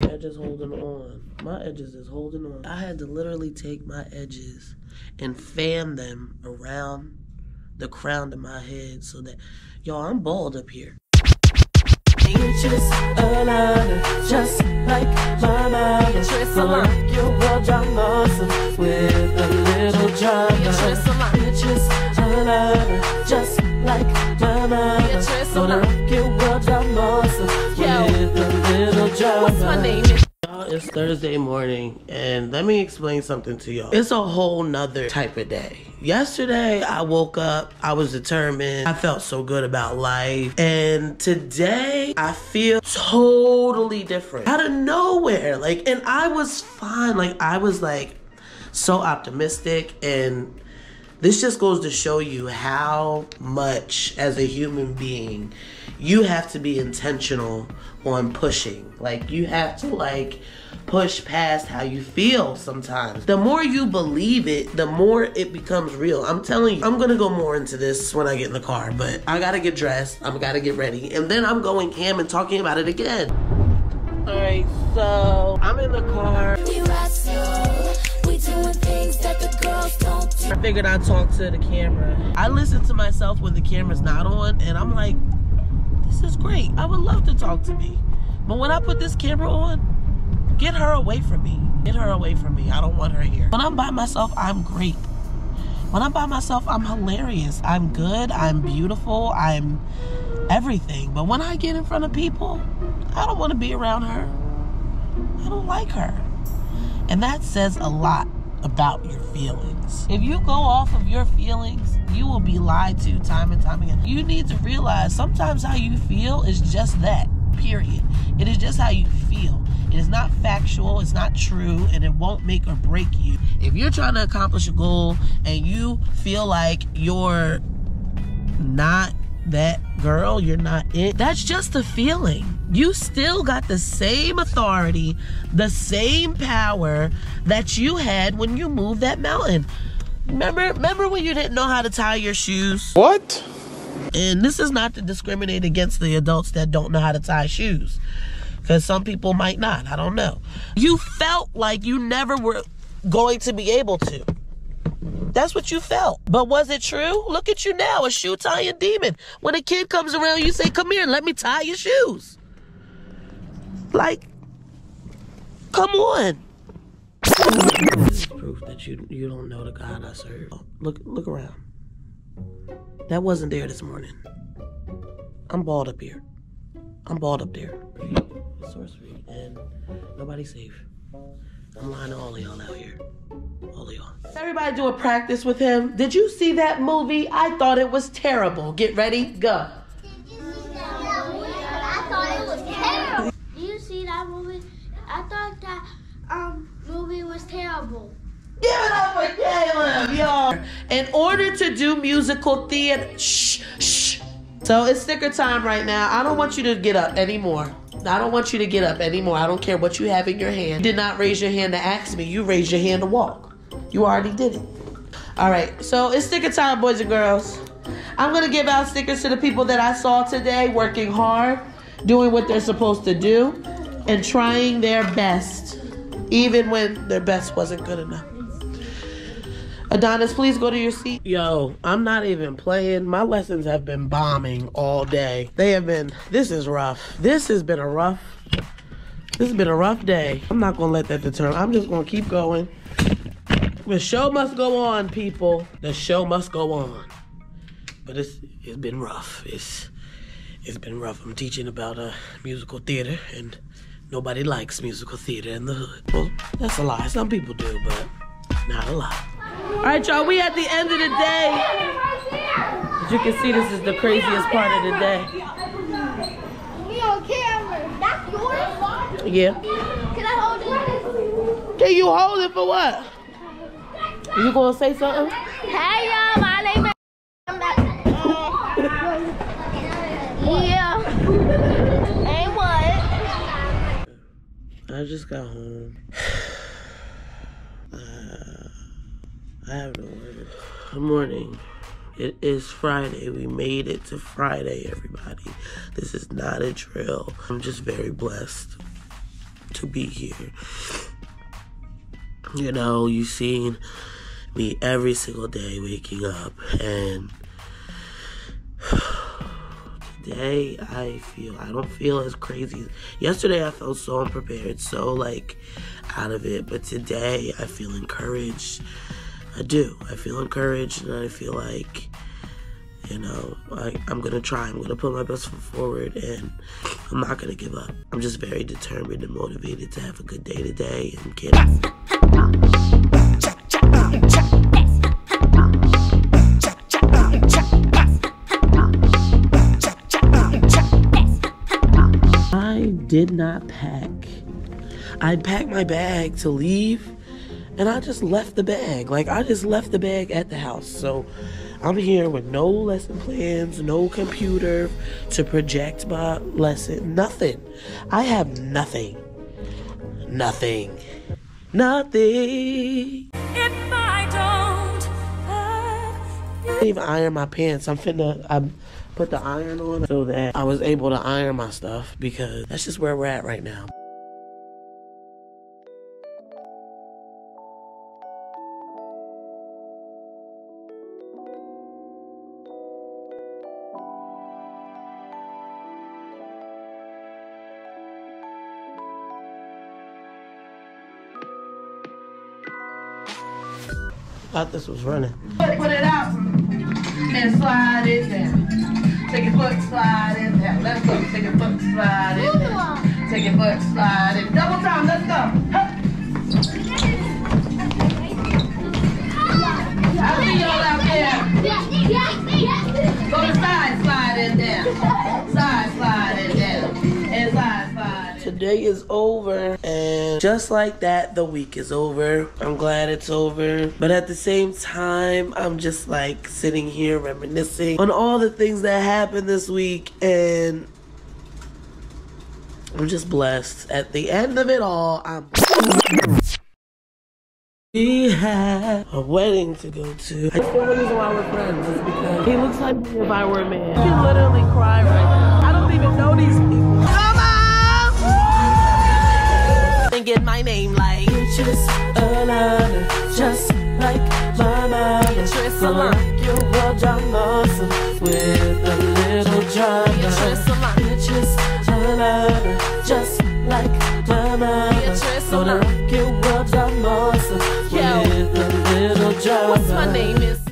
Edges holding on. My edges is holding on. I had to literally take my edges and fan them around the crown of my head so that, y'all, I'm bald up here. Just a just like my mama. What's my name? Y'all, it's Thursday morning, and let me explain something to y'all. It's a whole nother type of day. Yesterday, I woke up, I was determined, I felt so good about life. And today, I feel totally different out of nowhere. Like, and I was fine. Like, I was like so optimistic. And this just goes to show you how much, as a human being, you have to be intentional on pushing. Like, you have to, like, push past how you feel sometimes. The more you believe it, the more it becomes real. I'm telling you, I'm gonna go more into this when I get in the car, but I gotta get dressed, I'm gotta get ready, and then I'm going ham and talking about it again. Alright, so I'm in the car. I figured I'd talk to the camera. I listen to myself when the camera's not on, and I'm like, this is great. I would love to talk to me. But when I put this camera on, Get her away from me. Get her away from me. I don't want her here. When I'm by myself, I'm great. When I'm by myself, I'm hilarious. I'm good. I'm beautiful. I'm everything. But when I get in front of people, I don't want to be around her. I don't like her. And that says a lot about your feelings. If you go off of your feelings, you will be lied to time and time again. You need to realize sometimes how you feel is just that, period. It is just how you feel. It is not factual, it's not true, and it won't make or break you. If you're trying to accomplish a goal and you feel like you're not that girl, you're not it, that's just a feeling. You still got the same authority, the same power that you had when you moved that mountain. Remember, remember when you didn't know how to tie your shoes? What? And this is not to discriminate against the adults that don't know how to tie shoes because some people might not. I don't know. You felt like you never were going to be able to. That's what you felt. But was it true? Look at you now, a shoe tying demon. When a kid comes around, you say, Come here, let me tie your shoes. Like, come on. Proof that you you don't know the God I serve. Look look around. That wasn't there this morning. I'm bald up here. I'm bald up there sorcery, and nobody's safe. I'm lying to all of y'all out here. All of. Everybody do a practice with him. Did you see that movie? I thought it was terrible. Get ready, go. Did you see that movie? I thought it was terrible. Did you see that movie? I thought that um movie was terrible. Give it up for Caleb, y'all. In order to do musical theater, shh, shh. So it's sticker time right now. I don't want you to get up anymore. I don't want you to get up anymore. I don't care what you have in your hand. You did not raise your hand to ask me. You raised your hand to walk. You already did it. All right. So it's sticker time, boys and girls. I'm going to give out stickers to the people that I saw today working hard, doing what they're supposed to do, and trying their best, even when their best wasn't good enough. Adonis, please go to your seat. Yo, I'm not even playing. My lessons have been bombing all day. They have been, this is rough. This has been a rough, this has been a rough day. I'm not gonna let that deter I'm just gonna keep going. The show must go on, people. The show must go on. But it's it's been rough. It's it's been rough. I'm teaching about uh, musical theater and nobody likes musical theater in the hood. Well, that's a lie. Some people do, but not a lot. All right, y'all, we at the end of the day. As you can see, this is the craziest part of the day. Me on camera. That's yours? Yeah. Can I hold it? Can you hold it for what? You gonna say something? Hey y'all, my name is Yeah. Ain't what? I just got home. I have no words. Good morning. It is Friday. We made it to Friday, everybody. This is not a drill. I'm just very blessed. to be here. You know, you've seen me every single day waking up, and today I feel I don't feel as crazy. Yesterday I felt so unprepared, so like out of it, but today I feel encouraged. I do. I feel encouraged, and I feel like you know, I, am gonna try. I'm gonna put my best foot forward, and I'm not gonna give up. I'm just very determined and motivated to have a good day today and get. I did not pack. I packed my bag to leave, and I just left the bag. Like I just left the bag at the house. So I'm here with no lesson plans, no computer to project my lesson, nothing. I have nothing. Nothing. Nothing. If I don't even iron my pants. I'm finna I put the iron on so that I was able to iron my stuff because that's just where we're at right now. Thought this was running. Put it out and slide it down. Take your foot, slide it down. Let's go. Take your foot, slide it down. Take your foot, slide it. Double time. Let's go. I see y'all out Today is over and just like that, the week is over. I'm glad it's over. But at the same time, I'm just like sitting here reminiscing on all the things that happened this week. And I'm just blessed. At the end of it all, I'm. We had a wedding to go to. The reason why we're friends is because he looks like me if I were a man. He literally cry right now. I don't even know these people. Get my name like just Alonna, just like my mama. Beatrice Alonna. You will John Lawson with a little drama. Beatrice Alonna. Beatrice Alonna, just like my mama. Beatrice Alonna.